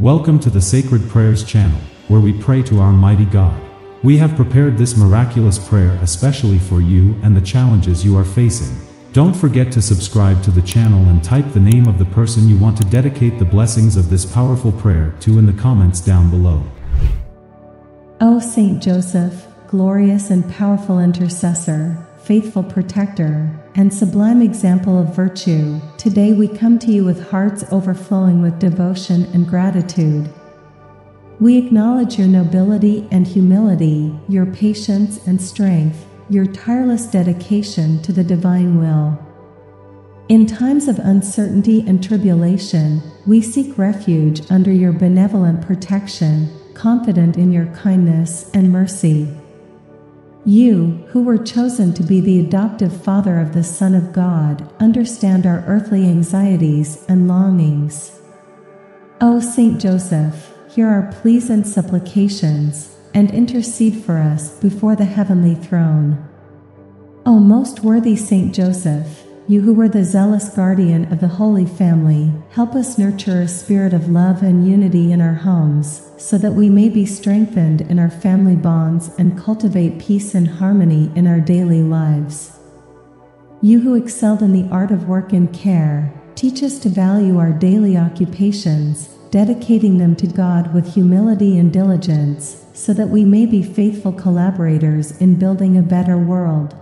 Welcome to the Sacred Prayers channel, where we pray to our mighty God. We have prepared this miraculous prayer especially for you and the challenges you are facing. Don't forget to subscribe to the channel and type the name of the person you want to dedicate the blessings of this powerful prayer to in the comments down below. O Saint Joseph, glorious and powerful intercessor, faithful protector, and sublime example of virtue, today we come to you with hearts overflowing with devotion and gratitude. We acknowledge your nobility and humility, your patience and strength, your tireless dedication to the divine will. In times of uncertainty and tribulation, we seek refuge under your benevolent protection, confident in your kindness and mercy. You, who were chosen to be the adoptive father of the Son of God, understand our earthly anxieties and longings. O Saint Joseph, hear our pleas and supplications, and intercede for us before the heavenly throne. O most worthy Saint Joseph, you who were the zealous guardian of the Holy Family, help us nurture a spirit of love and unity in our homes, so that we may be strengthened in our family bonds and cultivate peace and harmony in our daily lives. You who excelled in the art of work and care, teach us to value our daily occupations, dedicating them to God with humility and diligence, so that we may be faithful collaborators in building a better world.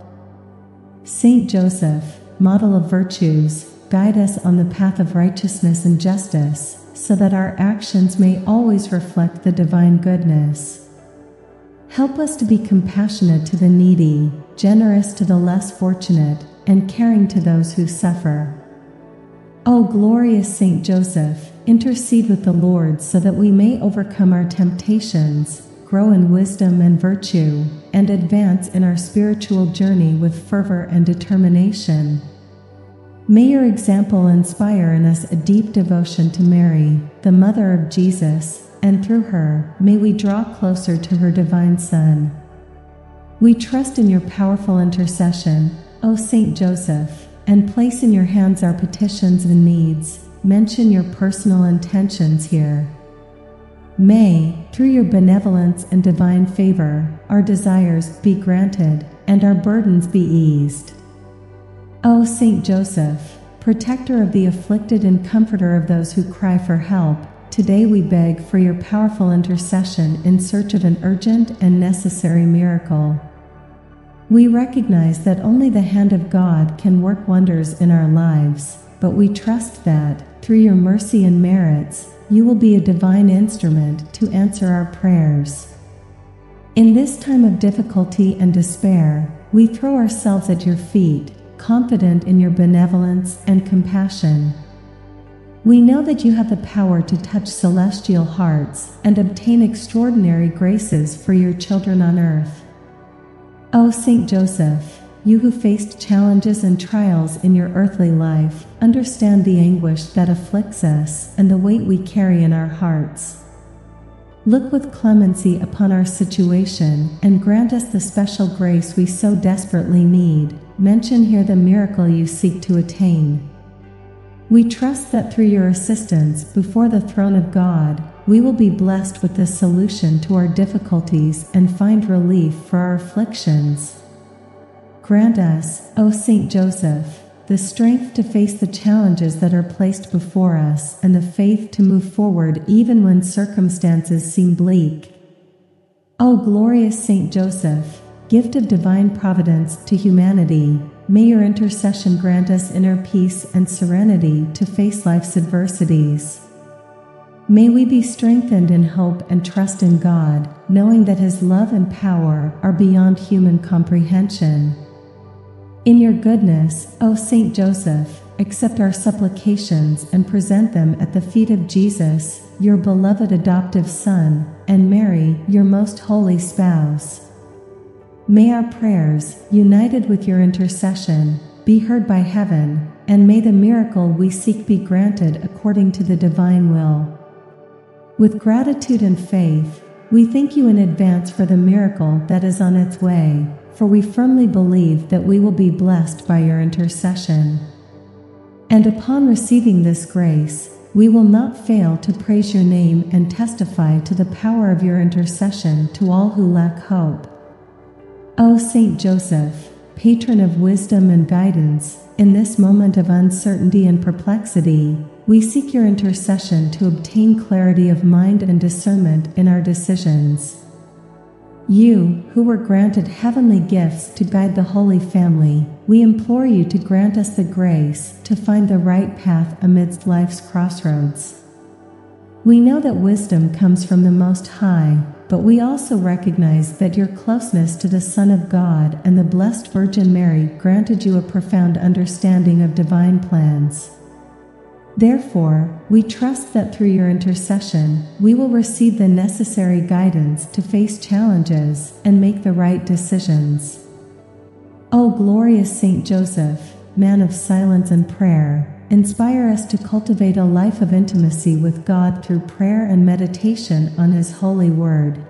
Saint Joseph, model of virtues, guide us on the path of righteousness and justice, so that our actions may always reflect the divine goodness. Help us to be compassionate to the needy, generous to the less fortunate, and caring to those who suffer. O glorious Saint Joseph, intercede with the Lord so that we may overcome our temptations, grow in wisdom and virtue, and advance in our spiritual journey with fervor and determination. May your example inspire in us a deep devotion to Mary, the Mother of Jesus, and through her, may we draw closer to her divine Son. We trust in your powerful intercession, O Saint Joseph, and place in your hands our petitions and needs. Mention your personal intentions here. May, through your benevolence and divine favor, our desires be granted and our burdens be eased. O Saint Joseph, protector of the afflicted and comforter of those who cry for help, today we beg for your powerful intercession in search of an urgent and necessary miracle. We recognize that only the hand of God can work wonders in our lives, but we trust that, through your mercy and merits, you will be a divine instrument to answer our prayers. In this time of difficulty and despair, we throw ourselves at your feet confident in your benevolence and compassion. We know that you have the power to touch celestial hearts and obtain extraordinary graces for your children on earth. O Saint Joseph, you who faced challenges and trials in your earthly life, understand the anguish that afflicts us and the weight we carry in our hearts. Look with clemency upon our situation and grant us the special grace we so desperately need. Mention here the miracle you seek to attain. We trust that through your assistance before the throne of God, we will be blessed with the solution to our difficulties and find relief for our afflictions. Grant us, O Saint Joseph, the strength to face the challenges that are placed before us and the faith to move forward even when circumstances seem bleak. O glorious Saint Joseph, gift of divine providence to humanity, may your intercession grant us inner peace and serenity to face life's adversities. May we be strengthened in hope and trust in God, knowing that His love and power are beyond human comprehension. In your goodness, O Saint Joseph, accept our supplications and present them at the feet of Jesus, your beloved adoptive Son, and Mary, your most holy spouse. May our prayers, united with your intercession, be heard by heaven, and may the miracle we seek be granted according to the divine will. With gratitude and faith, we thank you in advance for the miracle that is on its way, for we firmly believe that we will be blessed by your intercession. And upon receiving this grace, we will not fail to praise your name and testify to the power of your intercession to all who lack hope. O Saint Joseph, patron of wisdom and guidance, in this moment of uncertainty and perplexity, we seek your intercession to obtain clarity of mind and discernment in our decisions. You, who were granted heavenly gifts to guide the Holy Family, we implore you to grant us the grace to find the right path amidst life's crossroads. We know that wisdom comes from the Most High, but we also recognize that your closeness to the Son of God and the Blessed Virgin Mary granted you a profound understanding of divine plans. Therefore, we trust that through your intercession, we will receive the necessary guidance to face challenges and make the right decisions. O glorious Saint Joseph, man of silence and prayer, inspire us to cultivate a life of intimacy with God through prayer and meditation on His holy word.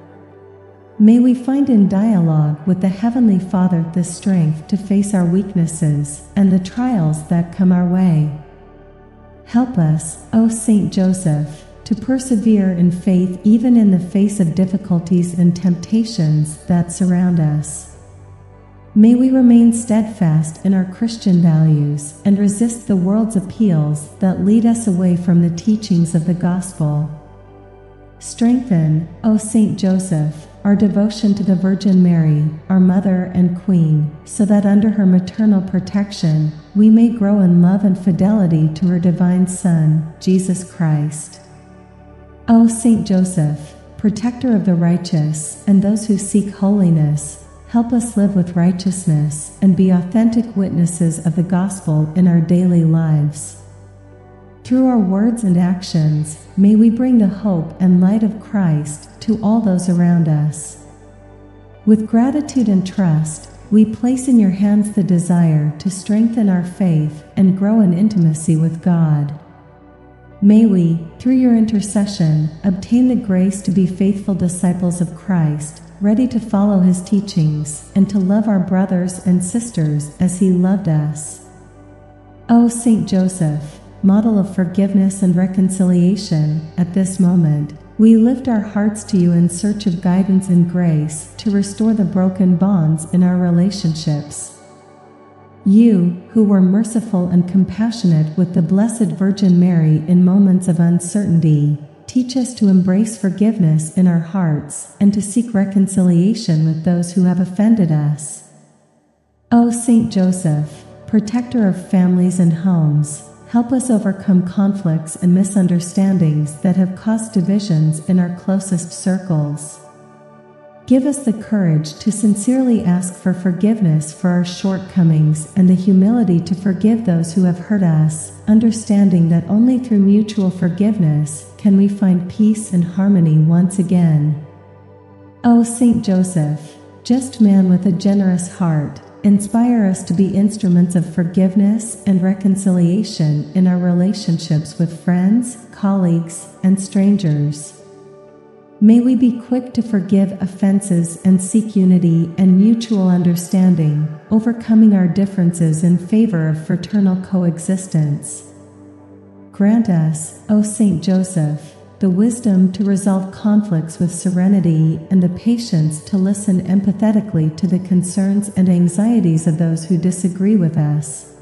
May we find in dialogue with the Heavenly Father the strength to face our weaknesses and the trials that come our way. Help us, O Saint Joseph, to persevere in faith even in the face of difficulties and temptations that surround us. May we remain steadfast in our Christian values and resist the world's appeals that lead us away from the teachings of the gospel. Strengthen, O Saint Joseph, our devotion to the Virgin Mary, our Mother and Queen, so that under her maternal protection we may grow in love and fidelity to her divine Son, Jesus Christ. O Saint Joseph, protector of the righteous and those who seek holiness, help us live with righteousness and be authentic witnesses of the gospel in our daily lives. Through our words and actions, may we bring the hope and light of Christ to all those around us. With gratitude and trust, we place in your hands the desire to strengthen our faith and grow in intimacy with God. May we, through your intercession, obtain the grace to be faithful disciples of Christ, ready to follow his teachings and to love our brothers and sisters as he loved us. O Saint Joseph, model of forgiveness and reconciliation, at this moment, we lift our hearts to you in search of guidance and grace to restore the broken bonds in our relationships. You, who were merciful and compassionate with the Blessed Virgin Mary in moments of uncertainty, teach us to embrace forgiveness in our hearts and to seek reconciliation with those who have offended us. O Saint Joseph, protector of families and homes, Help us overcome conflicts and misunderstandings that have caused divisions in our closest circles. Give us the courage to sincerely ask for forgiveness for our shortcomings and the humility to forgive those who have hurt us, understanding that only through mutual forgiveness can we find peace and harmony once again. O Saint Joseph, just man with a generous heart, Inspire us to be instruments of forgiveness and reconciliation in our relationships with friends, colleagues, and strangers. May we be quick to forgive offenses and seek unity and mutual understanding, overcoming our differences in favor of fraternal coexistence. Grant us, O Saint Joseph, the wisdom to resolve conflicts with serenity, and the patience to listen empathetically to the concerns and anxieties of those who disagree with us.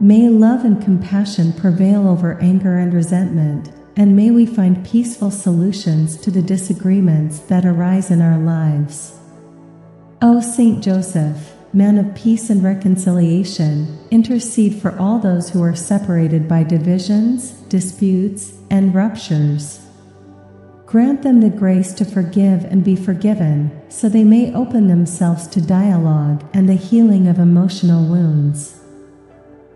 May love and compassion prevail over anger and resentment, and may we find peaceful solutions to the disagreements that arise in our lives. O Saint Joseph, man of peace and reconciliation, intercede for all those who are separated by divisions, disputes, and ruptures. Grant them the grace to forgive and be forgiven, so they may open themselves to dialogue and the healing of emotional wounds.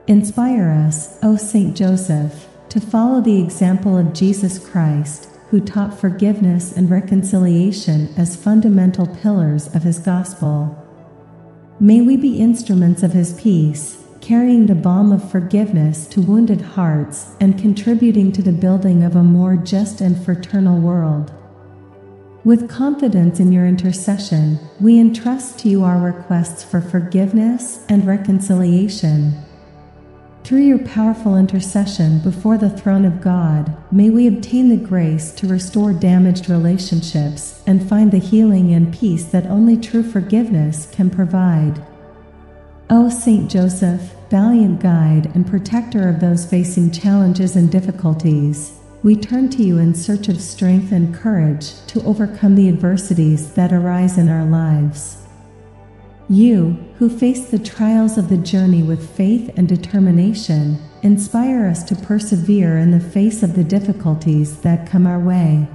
Inspire us, O Saint Joseph, to follow the example of Jesus Christ, who taught forgiveness and reconciliation as fundamental pillars of his gospel. May we be instruments of his peace carrying the balm of forgiveness to wounded hearts and contributing to the building of a more just and fraternal world. With confidence in your intercession, we entrust to you our requests for forgiveness and reconciliation. Through your powerful intercession before the throne of God, may we obtain the grace to restore damaged relationships and find the healing and peace that only true forgiveness can provide. O Saint Joseph, valiant guide and protector of those facing challenges and difficulties, we turn to you in search of strength and courage to overcome the adversities that arise in our lives. You, who face the trials of the journey with faith and determination, inspire us to persevere in the face of the difficulties that come our way.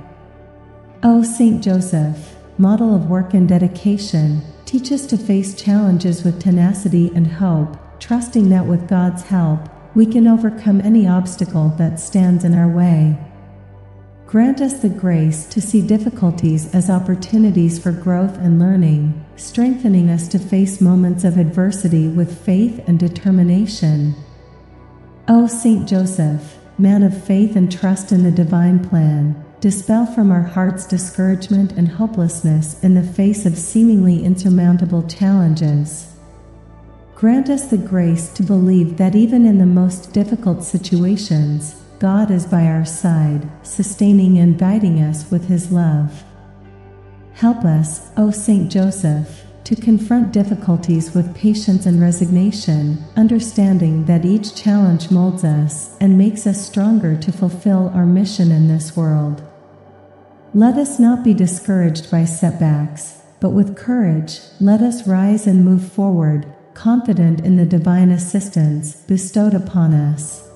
O Saint Joseph, model of work and dedication, teach us to face challenges with tenacity and hope, trusting that with God's help, we can overcome any obstacle that stands in our way. Grant us the grace to see difficulties as opportunities for growth and learning, strengthening us to face moments of adversity with faith and determination. O Saint Joseph, man of faith and trust in the divine plan, dispel from our hearts discouragement and hopelessness in the face of seemingly insurmountable challenges. Grant us the grace to believe that even in the most difficult situations, God is by our side, sustaining and guiding us with His love. Help us, O Saint Joseph, to confront difficulties with patience and resignation, understanding that each challenge molds us and makes us stronger to fulfill our mission in this world. Let us not be discouraged by setbacks, but with courage, let us rise and move forward, confident in the divine assistance bestowed upon us.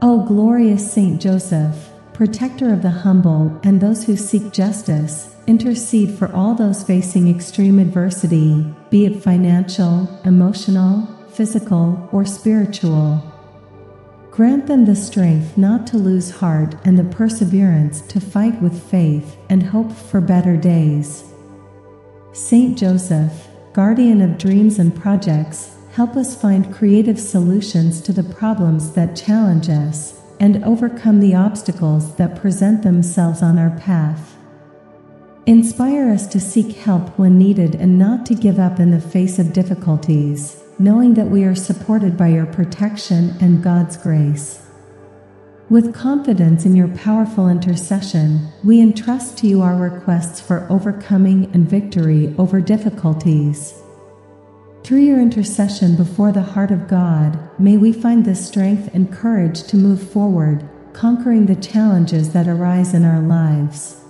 O glorious Saint Joseph, protector of the humble and those who seek justice, intercede for all those facing extreme adversity, be it financial, emotional, physical, or spiritual. Grant them the strength not to lose heart and the perseverance to fight with faith and hope for better days. Saint Joseph, guardian of dreams and projects, help us find creative solutions to the problems that challenge us and overcome the obstacles that present themselves on our path. Inspire us to seek help when needed and not to give up in the face of difficulties, knowing that we are supported by your protection and God's grace. With confidence in your powerful intercession, we entrust to you our requests for overcoming and victory over difficulties. Through your intercession before the heart of God, may we find the strength and courage to move forward, conquering the challenges that arise in our lives.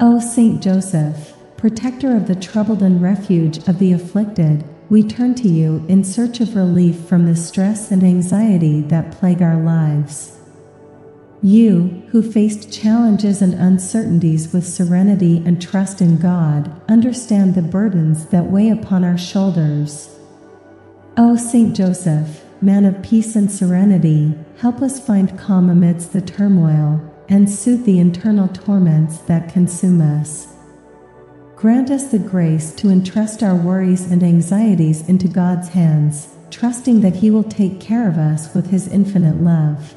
O Saint Joseph, protector of the troubled and refuge of the afflicted, we turn to you in search of relief from the stress and anxiety that plague our lives. You, who faced challenges and uncertainties with serenity and trust in God, understand the burdens that weigh upon our shoulders. O Saint Joseph, man of peace and serenity, help us find calm amidst the turmoil and soothe the internal torments that consume us. Grant us the grace to entrust our worries and anxieties into God's hands, trusting that He will take care of us with His infinite love.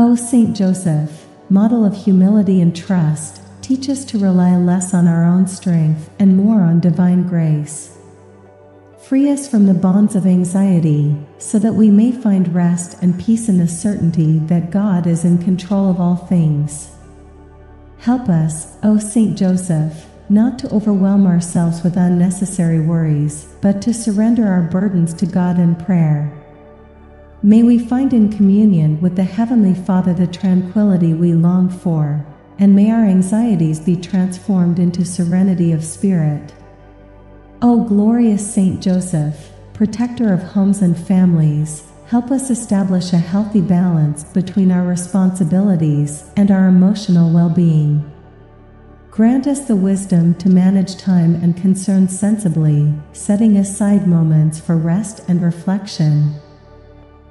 O Saint Joseph, model of humility and trust, teach us to rely less on our own strength and more on divine grace. Free us from the bonds of anxiety, so that we may find rest and peace in the certainty that God is in control of all things. Help us, O Saint Joseph, not to overwhelm ourselves with unnecessary worries, but to surrender our burdens to God in prayer. May we find in communion with the Heavenly Father the tranquility we long for, and may our anxieties be transformed into serenity of spirit. O glorious Saint Joseph, protector of homes and families, help us establish a healthy balance between our responsibilities and our emotional well being. Grant us the wisdom to manage time and concerns sensibly, setting aside moments for rest and reflection.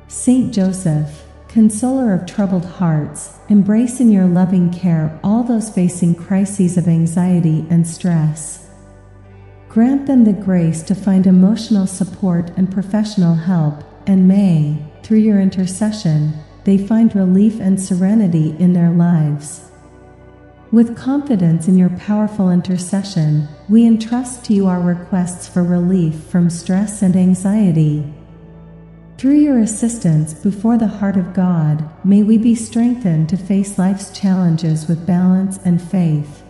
Saint Joseph, consoler of troubled hearts, embrace in your loving care all those facing crises of anxiety and stress. Grant them the grace to find emotional support and professional help, and may, through your intercession, they find relief and serenity in their lives. With confidence in your powerful intercession, we entrust to you our requests for relief from stress and anxiety Through your assistance before the heart of God, may we be strengthened to face life's challenges with balance and faith.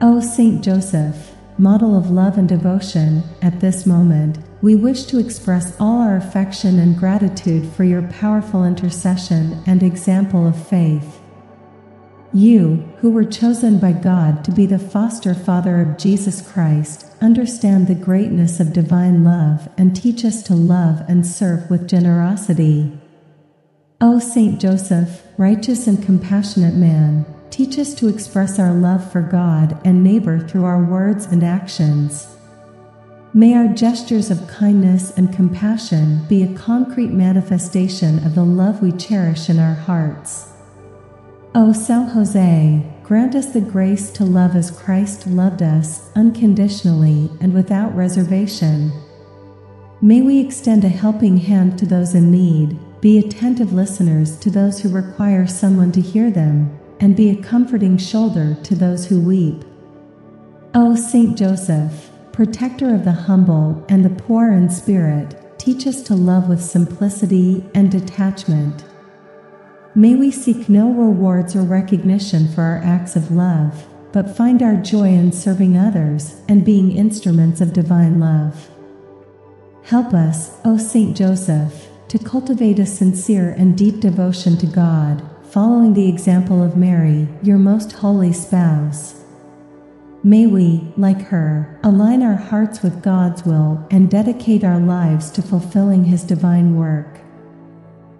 O Saint Joseph, model of love and devotion, at this moment, we wish to express all our affection and gratitude for your powerful intercession and example of faith. You, who were chosen by God to be the foster father of Jesus Christ, understand the greatness of divine love and teach us to love and serve with generosity. O Saint Joseph, righteous and compassionate man, teach us to express our love for God and neighbor through our words and actions. May our gestures of kindness and compassion be a concrete manifestation of the love we cherish in our hearts. O San Jose, grant us the grace to love as Christ loved us, unconditionally and without reservation. May we extend a helping hand to those in need, be attentive listeners to those who require someone to hear them, and be a comforting shoulder to those who weep. O Saint Joseph, protector of the humble and the poor in spirit, teach us to love with simplicity and detachment. May we seek no rewards or recognition for our acts of love, but find our joy in serving others and being instruments of divine love. Help us, O Saint Joseph, to cultivate a sincere and deep devotion to God, following the example of Mary, your most holy spouse. May we, like her, align our hearts with God's will and dedicate our lives to fulfilling His divine work.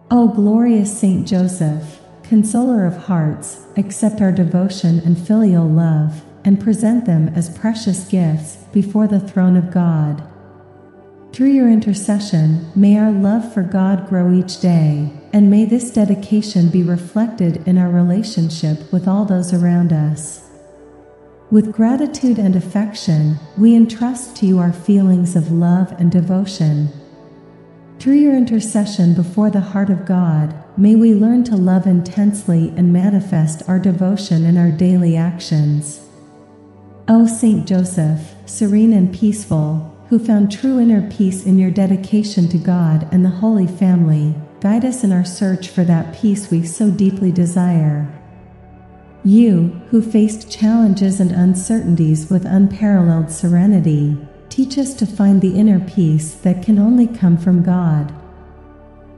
O glorious Saint Joseph, consoler of hearts, accept our devotion and filial love, and present them as precious gifts before the throne of God. Through your intercession, may our love for God grow each day, and may this dedication be reflected in our relationship with all those around us. With gratitude and affection, we entrust to you our feelings of love and devotion. Through your intercession before the heart of God, may we learn to love intensely and manifest our devotion in our daily actions. O Saint Joseph, serene and peaceful, who found true inner peace in your dedication to God and the Holy Family, guide us in our search for that peace we so deeply desire. You, who faced challenges and uncertainties with unparalleled serenity, teach us to find the inner peace that can only come from God.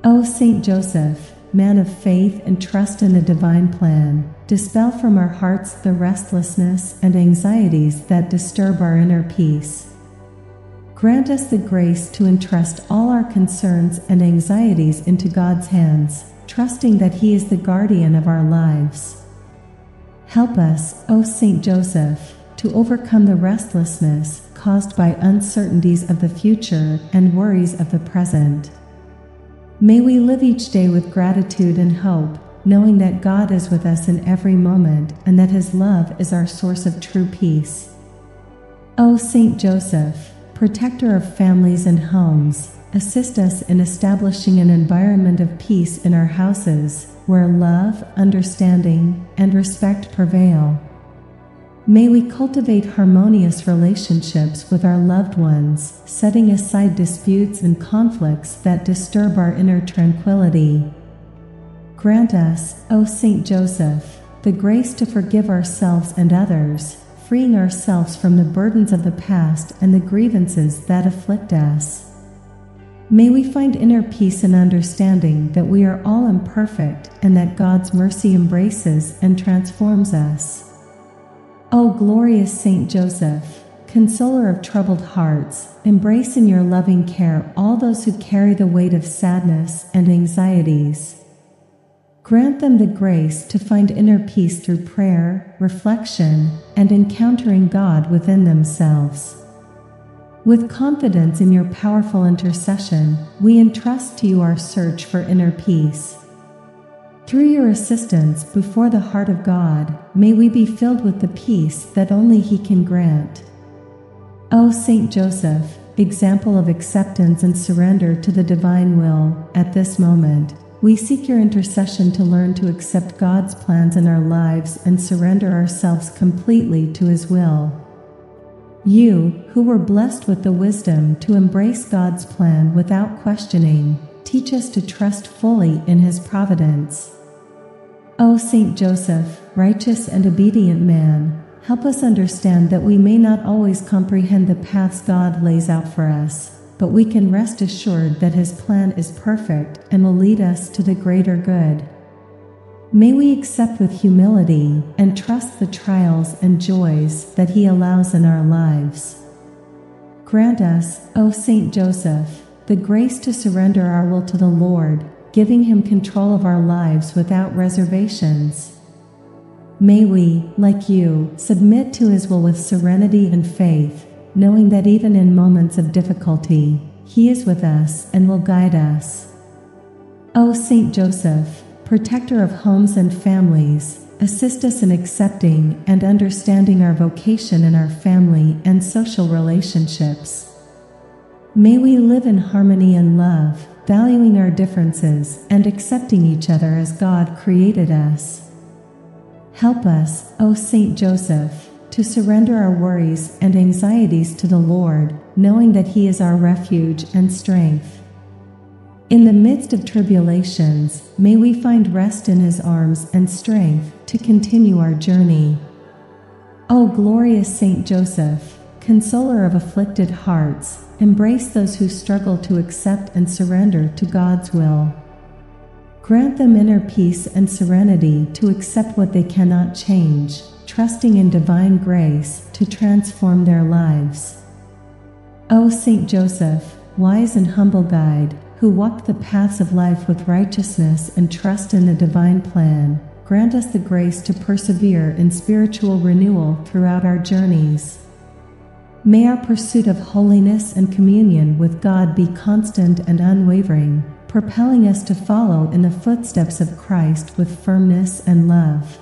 O Saint Joseph, man of faith and trust in the divine plan, dispel from our hearts the restlessness and anxieties that disturb our inner peace. Grant us the grace to entrust all our concerns and anxieties into God's hands, trusting that He is the guardian of our lives. Help us, O Saint Joseph, to overcome the restlessness caused by uncertainties of the future and worries of the present. May we live each day with gratitude and hope, knowing that God is with us in every moment and that His love is our source of true peace. O Saint Joseph, protector of families and homes, assist us in establishing an environment of peace in our houses where love, understanding, and respect prevail. May we cultivate harmonious relationships with our loved ones, setting aside disputes and conflicts that disturb our inner tranquility. Grant us, O Saint Joseph, the grace to forgive ourselves and others, freeing ourselves from the burdens of the past and the grievances that afflict us. May we find inner peace and understanding that we are all imperfect and that God's mercy embraces and transforms us. O glorious Saint Joseph, consoler of troubled hearts, embrace in your loving care all those who carry the weight of sadness and anxieties. Grant them the grace to find inner peace through prayer, reflection, and encountering God within themselves. With confidence in your powerful intercession, we entrust to you our search for inner peace. Through your assistance before the heart of God, may we be filled with the peace that only He can grant. O Saint Joseph, example of acceptance and surrender to the divine will, at this moment, we seek your intercession to learn to accept God's plans in our lives and surrender ourselves completely to His will. You, who were blessed with the wisdom to embrace God's plan without questioning, teach us to trust fully in his providence. O Saint Joseph, righteous and obedient man, help us understand that we may not always comprehend the paths God lays out for us, but we can rest assured that his plan is perfect and will lead us to the greater good. May we accept with humility and trust the trials and joys that he allows in our lives. Grant us, O Saint Joseph, the grace to surrender our will to the Lord giving Him control of our lives without reservations. May we, like you, submit to His will with serenity and faith, knowing that even in moments of difficulty, He is with us and will guide us. O Saint Joseph, protector of homes and families, assist us in accepting and understanding our vocation in our family and social relationships. May we live in harmony and love, valuing our differences and accepting each other as God created us. Help us, O Saint Joseph, to surrender our worries and anxieties to the Lord, knowing that He is our refuge and strength. In the midst of tribulations, may we find rest in His arms and strength to continue our journey. O glorious Saint Joseph, consoler of afflicted hearts, Embrace those who struggle to accept and surrender to God's will. Grant them inner peace and serenity to accept what they cannot change, trusting in divine grace to transform their lives. O Saint Joseph, wise and humble guide, who walked the paths of life with righteousness and trust in the divine plan, grant us the grace to persevere in spiritual renewal throughout our journeys. May our pursuit of holiness and communion with God be constant and unwavering, propelling us to follow in the footsteps of Christ with firmness and love.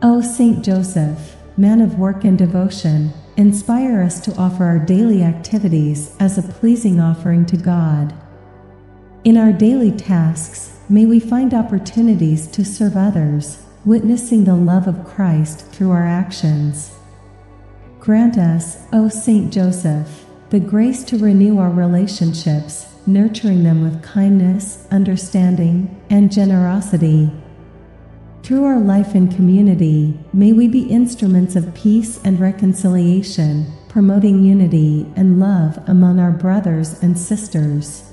O Saint Joseph, man of work and devotion, inspire us to offer our daily activities as a pleasing offering to God. In our daily tasks, may we find opportunities to serve others, witnessing the love of Christ through our actions. Grant us, O Saint Joseph, the grace to renew our relationships, nurturing them with kindness, understanding, and generosity. Through our life in community, may we be instruments of peace and reconciliation, promoting unity and love among our brothers and sisters.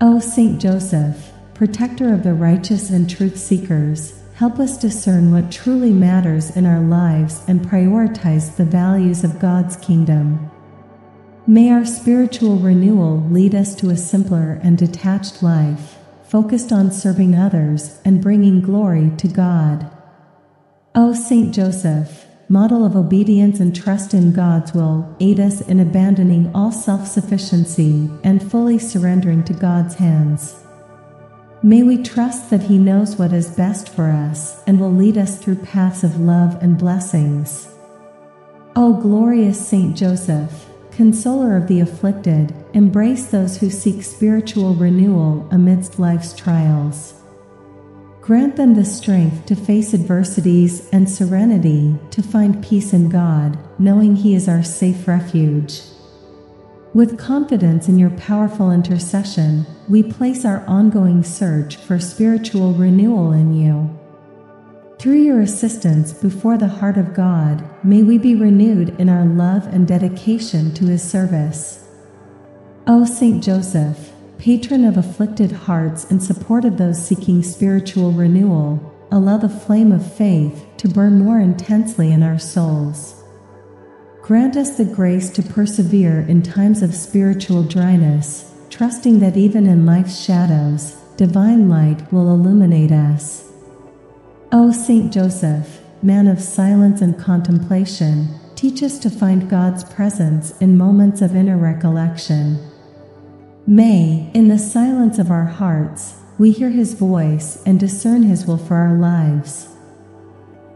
O Saint Joseph, protector of the righteous and truth seekers, Help us discern what truly matters in our lives and prioritize the values of God's kingdom. May our spiritual renewal lead us to a simpler and detached life, focused on serving others and bringing glory to God. O Saint Joseph, model of obedience and trust in God's will, aid us in abandoning all self sufficiency and fully surrendering to God's hands. May we trust that He knows what is best for us and will lead us through paths of love and blessings. O glorious Saint Joseph, consoler of the afflicted, embrace those who seek spiritual renewal amidst life's trials. Grant them the strength to face adversities and serenity to find peace in God, knowing He is our safe refuge. With confidence in your powerful intercession, we place our ongoing search for spiritual renewal in you. Through your assistance before the heart of God, may we be renewed in our love and dedication to His service. O Saint Joseph, patron of afflicted hearts and support of those seeking spiritual renewal, allow the flame of faith to burn more intensely in our souls. Grant us the grace to persevere in times of spiritual dryness, trusting that even in life's shadows, divine light will illuminate us. O Saint Joseph, man of silence and contemplation, teach us to find God's presence in moments of inner recollection. May, in the silence of our hearts, we hear His voice and discern His will for our lives.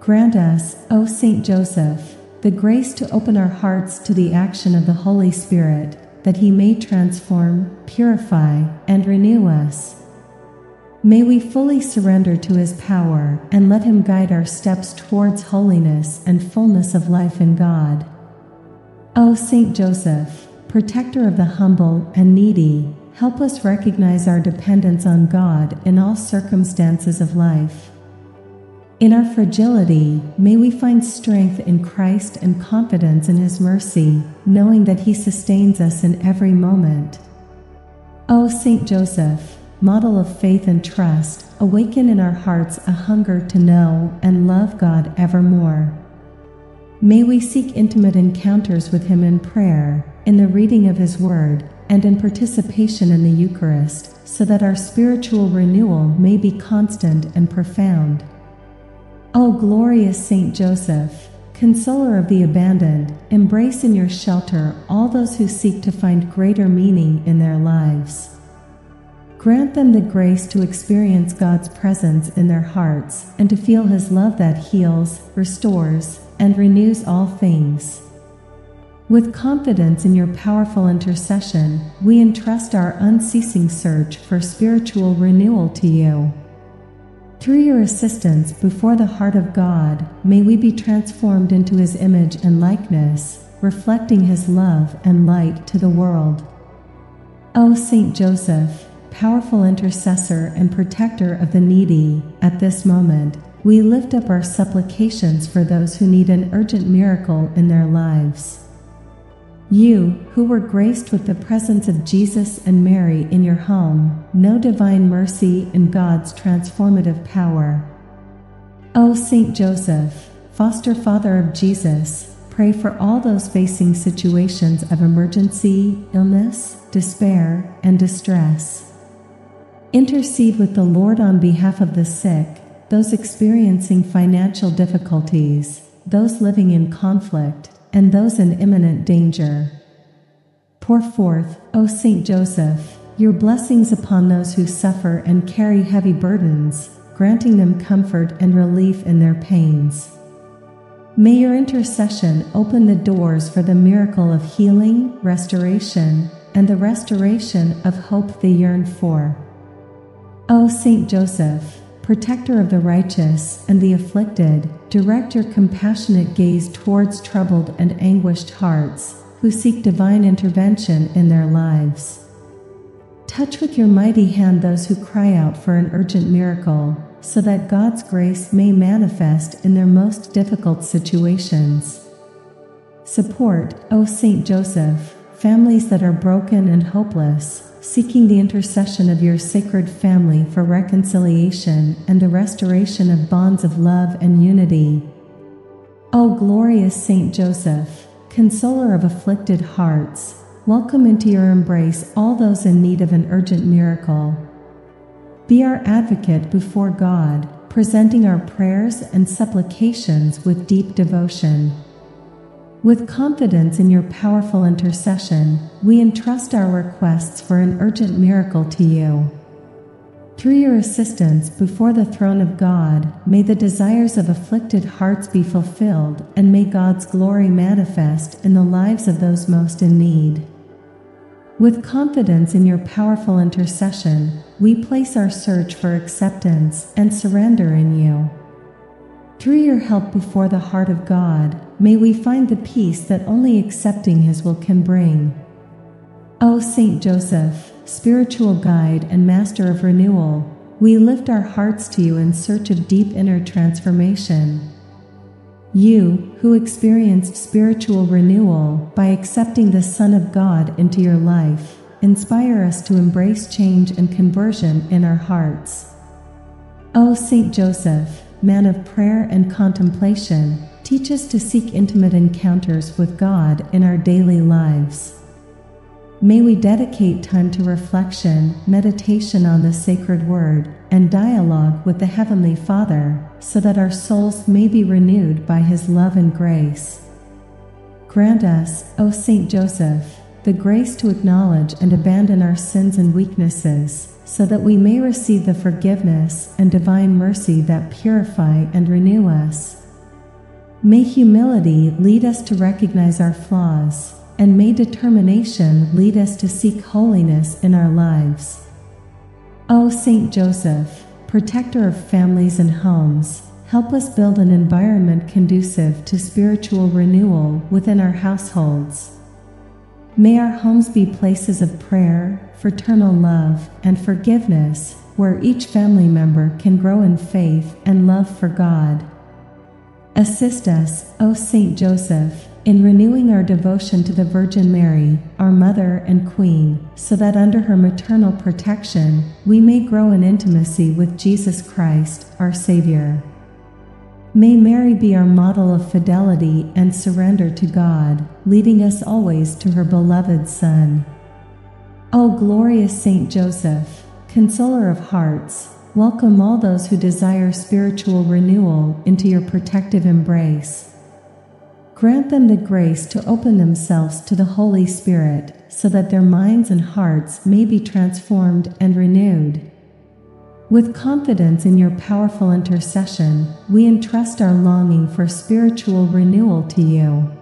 Grant us, O Saint Joseph, the grace to open our hearts to the action of the Holy Spirit, that He may transform, purify, and renew us. May we fully surrender to His power and let Him guide our steps towards holiness and fullness of life in God. O Saint Joseph, protector of the humble and needy, help us recognize our dependence on God in all circumstances of life. In our fragility, may we find strength in Christ and confidence in His mercy, knowing that He sustains us in every moment. O Saint Joseph, model of faith and trust, awaken in our hearts a hunger to know and love God evermore. May we seek intimate encounters with Him in prayer, in the reading of His Word, and in participation in the Eucharist, so that our spiritual renewal may be constant and profound. O glorious Saint Joseph, consoler of the abandoned, embrace in your shelter all those who seek to find greater meaning in their lives. Grant them the grace to experience God's presence in their hearts and to feel His love that heals, restores, and renews all things. With confidence in your powerful intercession, we entrust our unceasing search for spiritual renewal to you. Through your assistance before the heart of God, may we be transformed into his image and likeness, reflecting his love and light to the world. O Saint Joseph, powerful intercessor and protector of the needy, at this moment, we lift up our supplications for those who need an urgent miracle in their lives. You, who were graced with the presence of Jesus and Mary in your home, know divine mercy and God's transformative power. O Saint Joseph, foster father of Jesus, pray for all those facing situations of emergency, illness, despair, and distress. Intercede with the Lord on behalf of the sick, those experiencing financial difficulties, those living in conflict, and those in imminent danger. Pour forth, O Saint Joseph, your blessings upon those who suffer and carry heavy burdens, granting them comfort and relief in their pains. May your intercession open the doors for the miracle of healing, restoration, and the restoration of hope they yearn for. O Saint Joseph, protector of the righteous and the afflicted, direct your compassionate gaze towards troubled and anguished hearts who seek divine intervention in their lives. Touch with your mighty hand those who cry out for an urgent miracle, so that God's grace may manifest in their most difficult situations. Support, O Saint Joseph, families that are broken and hopeless seeking the intercession of your sacred family for reconciliation and the restoration of bonds of love and unity. O glorious Saint Joseph, consoler of afflicted hearts, welcome into your embrace all those in need of an urgent miracle. Be our advocate before God, presenting our prayers and supplications with deep devotion. With confidence in your powerful intercession, we entrust our requests for an urgent miracle to you. Through your assistance before the throne of God, may the desires of afflicted hearts be fulfilled, and may God's glory manifest in the lives of those most in need. With confidence in your powerful intercession, we place our search for acceptance and surrender in you. Through your help before the heart of God, may we find the peace that only accepting His will can bring. O Saint Joseph, spiritual guide and master of renewal, we lift our hearts to you in search of deep inner transformation. You, who experienced spiritual renewal by accepting the Son of God into your life, inspire us to embrace change and conversion in our hearts. O Saint Joseph, man of prayer and contemplation, teach us to seek intimate encounters with God in our daily lives. May we dedicate time to reflection, meditation on the sacred word, and dialogue with the Heavenly Father, so that our souls may be renewed by His love and grace. Grant us, O Saint Joseph, the grace to acknowledge and abandon our sins and weaknesses so that we may receive the forgiveness and divine mercy that purify and renew us. May humility lead us to recognize our flaws, and may determination lead us to seek holiness in our lives. O Saint Joseph, protector of families and homes, help us build an environment conducive to spiritual renewal within our households. May our homes be places of prayer, fraternal love, and forgiveness, where each family member can grow in faith and love for God. Assist us, O Saint Joseph, in renewing our devotion to the Virgin Mary, our Mother and Queen, so that under her maternal protection we may grow in intimacy with Jesus Christ, our Savior. May Mary be our model of fidelity and surrender to God, leading us always to her beloved Son. O glorious Saint Joseph, consoler of hearts, welcome all those who desire spiritual renewal into your protective embrace. Grant them the grace to open themselves to the Holy Spirit so that their minds and hearts may be transformed and renewed. With confidence in your powerful intercession, we entrust our longing for spiritual renewal to you.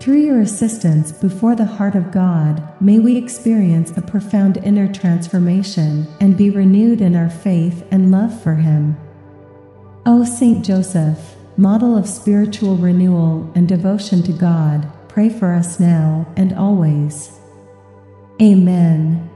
Through your assistance before the heart of God, may we experience a profound inner transformation and be renewed in our faith and love for Him. O Saint Joseph, model of spiritual renewal and devotion to God, pray for us now and always. Amen.